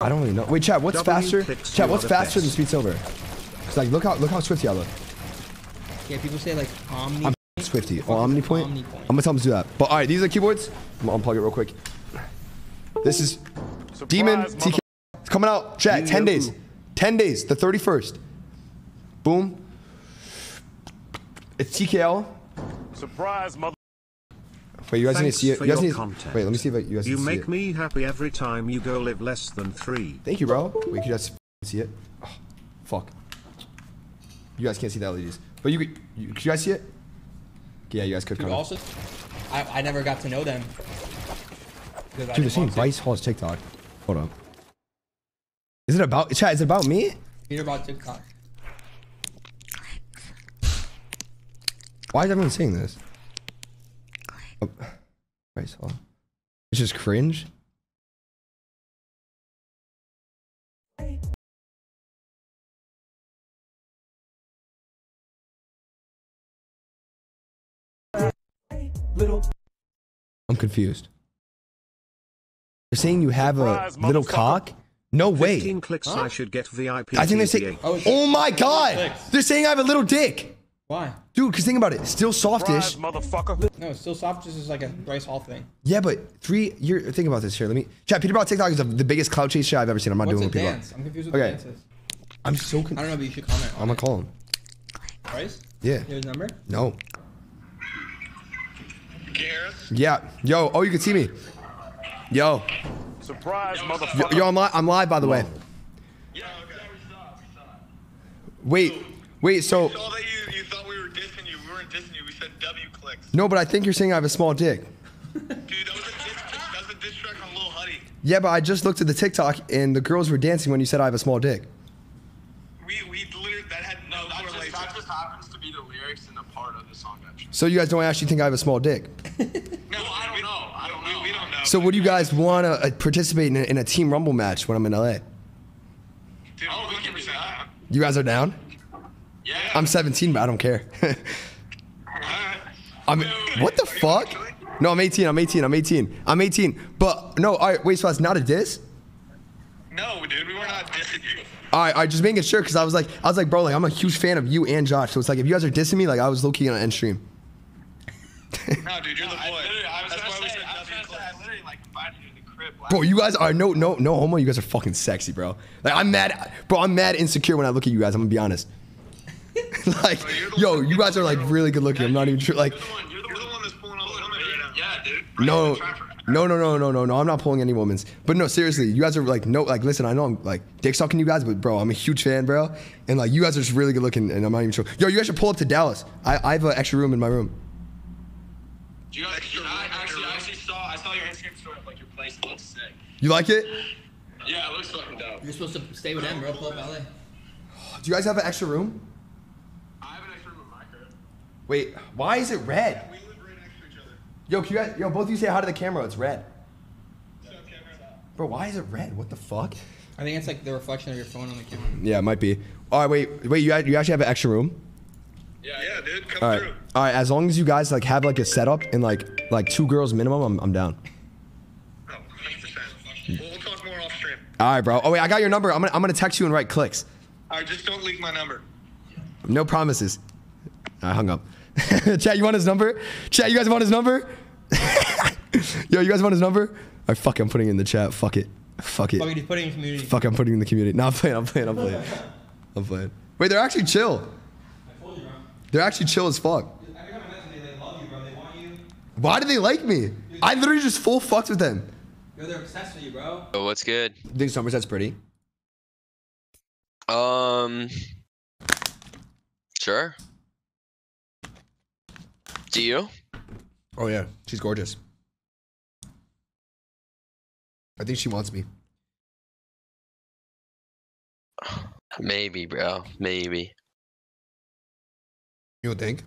I don't really know. Wait, chat. What's W faster? clicks Chat. What's faster than best. Sweet Silver? It's like look how look how swifty I look. Yeah, people say like Omni. I'm swifty. Oh, Omni point. Omni I'm gonna tell them to do that. But all right, these are keyboards. I'm gonna unplug it real quick. This is Demon TK. It's coming out. Chat. Ten days. Ten days. The 31st. Boom. It's TKL. Surprise, mother. Wait, you guys need to see it. You guys your need. content. Wait, let me see if I, you guys You can see make it. me happy every time you go live less than three. Thank you, bro. Wait, can you guys see it? Oh, fuck. You guys can't see the LEDs, but you, could- you could you guys see it? Yeah, you guys could. Dude, Kind also, I, I never got to know them. Because I Dude, they're didn't saying want to. Bryce Hall's TikTok. Hold up. Is it about chat? Is it about me? Hear about TikTok. Why is everyone saying this? Oh, Bryce Hall. It's just cringe. I'm confused. They're saying you have a Surprise, little cock? No way. 15 clicks I should get VIP. I think they say. Oh, Oh my god! Clix. They're saying I have a little dick, Why? dude. Cause think about it, still softish. Surprise, motherfucker. No, still softish is like a Bryce Hall thing. Yeah, but three. You're think about this here. Let me. Chat. Peter Brown TikTok is the, the biggest cloud chase shit I've ever seen. I'm not What's doing a with people. dance? I'm confused with Okay. the dances. I'm so I don't know, but you should comment. I'm gonna call him. Bryce? Yeah. Here's number. No. Yeah. Yo. Oh, you can see me. Yo. Surprise, Yo, motherfucker. yo I'm, li- I'm live, by the way. Wait. Wait. So. Weren't dissing you. We said W Clix. No, but I think you're saying I have a small dick. Dude, that was a diss, that was a diss track on Lil Huddy. Yeah, but I just looked at the TikTok and the girls were dancing when you said I have a small dick. We, we literally, that had no, No, that just, that just happens to be the lyrics and the part of the song actually. So you guys don't actually think I have a small dick. no, I don't we, know. I don't we, know. We, don't know. So would you guys want to uh, participate in a, in a team rumble match when I'm in LA? Dude, Oh, we can do that. You guys are down? Yeah. I'm 17, but I don't care. I'm. What the fuck? No, I'm 18. I'm 18. I'm 18. I'm 18. But no, all right. Wait, so that's not a diss? No, dude, we were not dissing you. All right, all right. Just making sure because I was like, I was like, bro, like I'm a huge fan of you and Josh. So it's like if you guys are dissing me, like I was low key gonna end stream. No, dude, you're the boy. I literally, I was That's gonna why we say, said I was gonna say. I literally like invited you to the crib. last Bro, you guys are no, no, no homo. You guys are fucking sexy, bro. Like I'm mad, bro. I'm mad insecure when I look at you guys. I'm gonna be honest. like, yo, you guys are like really good looking. I'm not even sure. Like, You're the one. You're the one. one that's pulling all the women right now. Yeah, dude. no, Right, trapper. no, no, no, no, no, no. I'm not pulling any women's. But no, seriously, you guys are like, no, like, listen. I know I'm like dick sucking you guys, but bro, I'm a huge fan, bro. And like, you guys are just really good looking, and I'm not even sure. Yo, you guys should pull up to Dallas. I, I have an extra room in my room. Do you guys, I actually, I actually saw, I saw your Instagram story. of Like your place looks sick. You like it? Yeah, it looks fucking dope. You're supposed to stay with them, bro. Pull up LA. Do you guys have an extra room? I have an extra room in my crib. Wait, why is it red? We right next to each other. Yo, can you guys, yo, both of you say hi to the camera. It's red. So, camera. Bro, why is it red? What the fuck? I think it's like the reflection of your phone on the camera. Yeah, it might be. All right, wait, wait. You you actually have an extra room? Yeah, yeah, dude, come All right, through. all right. As long as you guys like have like a setup and like like two girls minimum, I'm I'm down. Oh, 100%. We'll, we'll talk more off stream. All right, bro. Oh wait, I got your number. I'm gonna I'm gonna text you and write clicks. All right, just don't leak my number. No promises. I hung up. Chat, you want his number? Chat, you guys want his number? Yo, you guys want his number? All right, fuck. it, I'm putting it in the chat. Fuck it. Fuck it. Fuck it, he's putting in community. Fuck. I'm putting it in the community. No, I'm playing. I'm playing. I'm playing. I'm playing. Wait, they're actually chill. They're actually chill as fuck. Why do they like me? I literally just full fucked with them. Yo, they're obsessed with you, bro. Oh, what's good? You think Sommerset's pretty? Um, sure. Do you? Oh yeah, she's gorgeous. I think she wants me. Maybe, bro. Maybe. You think?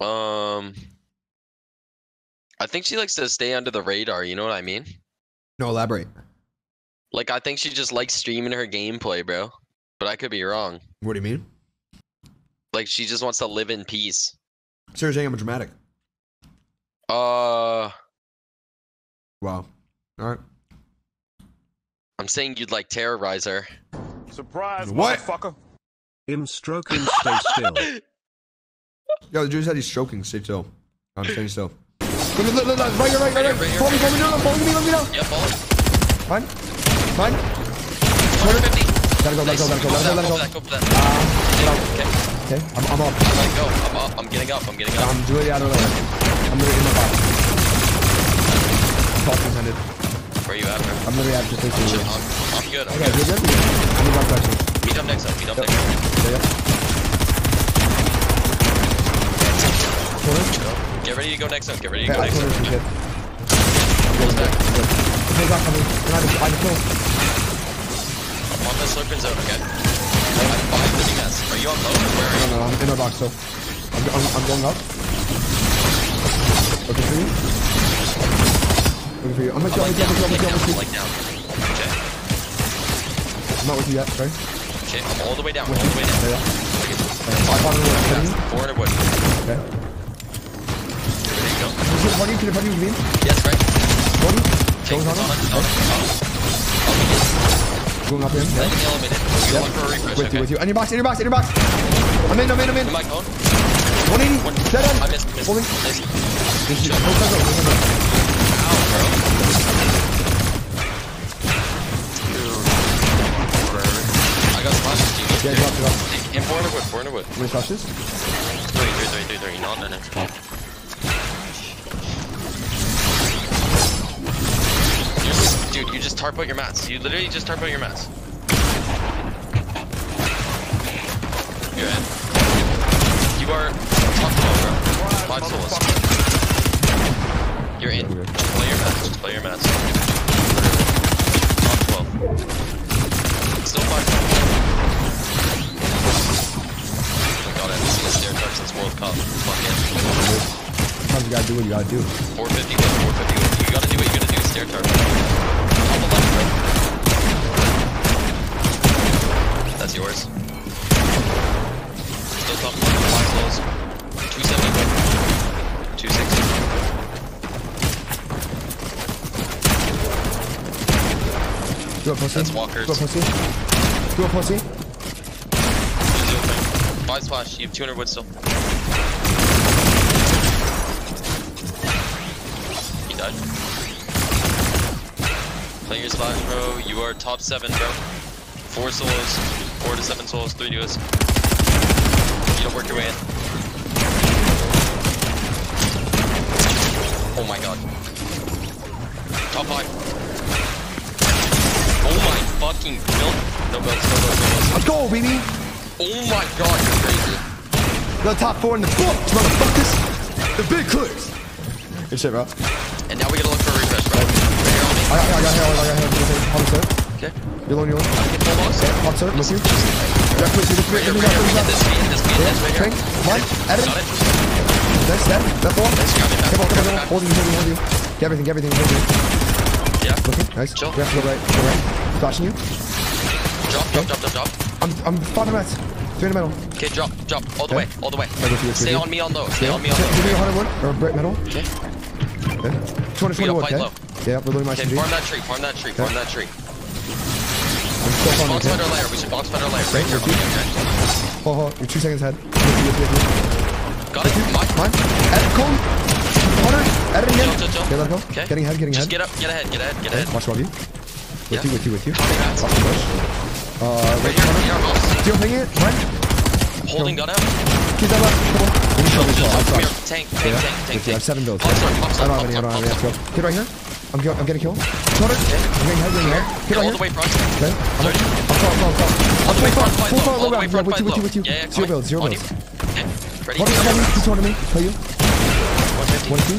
Um, I think she likes to stay under the radar. You know what I mean? No, elaborate. Like, I think she just likes streaming her gameplay, bro. But I could be wrong. What do you mean? Like, she just wants to live in peace. Sarah saying I'm a dramatic. Uh, Wow. All right. I'm saying you'd like terrorize her. Surprise, What? motherfucker. Him stroking stay still. Yo, the dude said he's stroking. Stay still. I'm staying still. Look, look, look, look, right here, right here, right Right here. here, Follow me, follow me, no, no, follow me, let me know. Yep, follow. Fine. Fine. 150. Gotta go, gotta go, gotta go, gotta go, gotta go. Go for that, go for that. Okay, Okay, I'm, I'm up. I'm letting go. I'm up. I'm getting up. I'm getting up. I'm doing it out of the way. I'm literally in my box. Talk intended. Where you at, bro? I'm literally out just Shit, thinking. I'm, I'm good. I'm Okay, good. good, good. I'm in my. Meet up next up. Meet up next up. Yeah, yeah. Get ready to go next up. Get ready to Okay, go I next up. some. Close back. Hey, back on me. You're not a- I can kill. I'm on the slurping zone, okay? I have five living mats. Are you on low? or Where are you? No, no, I'm in my box still. I'm, I'm, I'm going up. Looking for you. Looking for you. I'm I'm gonna down. I'm I'm kill, I'm like down. I'm. Okay. I'm not with you yet, sorry. Okay. I'm all the way down. All the way down. Yeah, yeah. I bought it with Yeah, you. 400 wood. Okay. Ready to go? Can you party? Can you party with me? Yes, right. Okay, Going on on it? it. On it. On it. I'll begin. Going up here. Landing elevated. You're Yeah. going for a refresh, With okay? you, with you. In your box, in your box, in your box. I'm in, I'm in, I'm in. Am I going? 180. One. Dead end. I missed. missed. Holding. Missed. Ow, bro. I got splashes. Do Yeah, to? drop it off. In 400 wood. 400 wood. How many flashes? Three, three, three, three, three. Not in it. Oh. You Dude, you just tarp out your mats. You literally just tarp out your mats. You're in. You are top 12, bro. Five souls. You're in. Just play your mats. Just play your mats. Top 12. Still five souls. Oh my god, I haven't seen a stair touch since World Cup. Fuck it. Sometimes you gotta do what you gotta do. 450 with 450 with. You gotta do what you gotta do. Stair target. Pussy. That's walkers. It, pussy. It, pussy. Five splash. You have 200 wood still. You died. Play your splash, bro. You are top seven, bro. Four solos. Four to seven souls. Three duos. You don't work your way in. Oh my god. Top five. Oh fucking milk. No builds, no builds, no builds. Let's go, baby. Oh my god, you're crazy. The top four in the book, motherfuckers. The big clicks. Good shit, bro. And now we gotta look for a refresh, bro. Right here. I got, I got, I got, I got, I got, got. Hold sir. Okay. You're alone, you're alone. Get full box. Hot sir, with you. Yeah, please, please, Right please, here, right here. please, Hit this speed, this speed, this right here. one, edit. Next step, step four. Nice, grab it back, Come on, come on, grab it come on. back. Hold you, hold you, hold you. Get everything, get everything, hold you. Yeah. Okay, nice. Chill. Yeah, go right, go right. Flashing you. Drop, drop, drop, drop, drop. I'm, I'm five minutes. Three in the middle. Okay, drop, drop. All the way, all the way. Right with you, with Stay on me on low. Stay on me on Give me a hundred wood or a brick metal. Okay. Okay. 220 We wood, okay? low. Yeah, we're looting my Okay, farm that tree, farm that tree, farm that tree. I'm still farming, Box our layer. We should box our layer. Right me, okay? Hold, hold. You're two seconds ahead. Got it. Mine. Mine. Edit, Cole. Hunter. Edit again. Chill, chill, chill. Okay, let go. Okay. Getting ahead, getting Just ahead. get up, get ahead, get ahead, get ahead. Watch above you. With Yeah. you, with you, with you. How many mats? Watch the bush. Uh, Right here, corner. in our. Steel ping it. Mine. Holding gun out. Keep that left. Come on. Let me show you. chill, I'm sorry. Tank, tank, Yeah. tank, tank, I have seven builds. Start, pop I don't have any, I don't have any. pop Let's go. Get right here. I'm, go, I'm getting killed. Hunter. I'm getting head, getting head. Get All right the way here. front. Okay. I'm. I'm front, front, front. All way front, fight Full front, All low way round. front, Yeah, with you, with you, with you. Zero on. builds, zero On builds. Ready? What is Go. that? Two twenty me. Play you. 150. One two.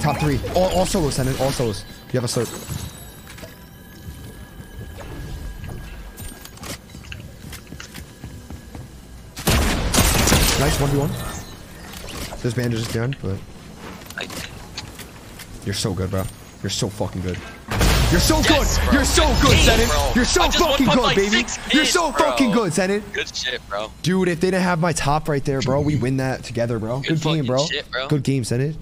Top three. All, all solos, it. All solos. You have a cert. Nice, 1v1. This bandage is behind, but you're so good, bro. You're so fucking good. You're so Yes, good. bro. You're so Good good, game, bro. You're so fucking good, like baby. six You're so bro. fucking good, Zenit. Good shit, bro. Dude, if they didn't have my top right there, bro, we win that together, bro. Good, game, bro. shit, bro. Good game, Zenit.